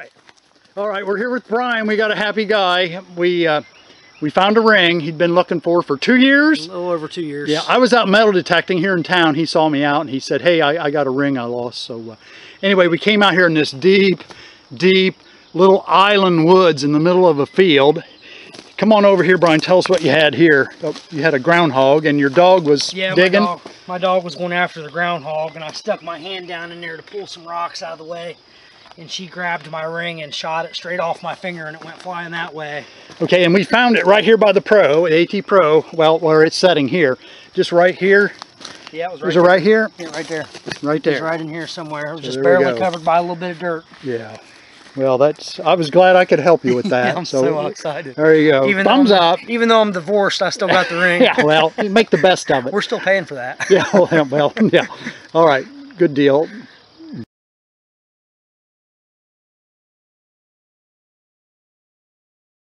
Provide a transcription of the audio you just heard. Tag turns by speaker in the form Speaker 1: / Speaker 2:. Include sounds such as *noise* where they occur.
Speaker 1: right. All right, we're here with Brian. We got a happy guy. We uh, we found a ring he'd been looking for for two years.
Speaker 2: A little over two years.
Speaker 1: Yeah, I was out metal detecting here in town. He saw me out and he said, hey, I, I got a ring I lost. So uh, anyway, we came out here in this deep, deep little island woods in the middle of a field. Come on over here, Brian. Tell us what you had here. Oh, you had a groundhog and your dog was
Speaker 2: Yeah,
Speaker 1: digging.
Speaker 2: My dog, my dog was going after the groundhog, and I stuck my hand down in there to pull some rocks out of the way. And she grabbed my ring and shot it straight off my finger, and it went flying that way.
Speaker 1: Okay, and we found it right here by the Pro, the AT Pro, well, where it's setting here. Just right here.
Speaker 2: Yeah, it was right,
Speaker 1: Was it right here?
Speaker 2: there. Yeah, right there.
Speaker 1: Right
Speaker 2: It was right in here somewhere. It was just barely covered by a little bit of dirt.
Speaker 1: Yeah. Well, that's, I was glad I could help you with *laughs* that.
Speaker 2: I'm so, excited.
Speaker 1: There you go.
Speaker 2: Even
Speaker 1: Thumbs up.
Speaker 2: Even though I'm divorced, I still got the ring. *laughs*
Speaker 1: Yeah, well, make the best of it.
Speaker 2: We're still paying for that.
Speaker 1: Yeah, well, *laughs* yeah. All right, good deal.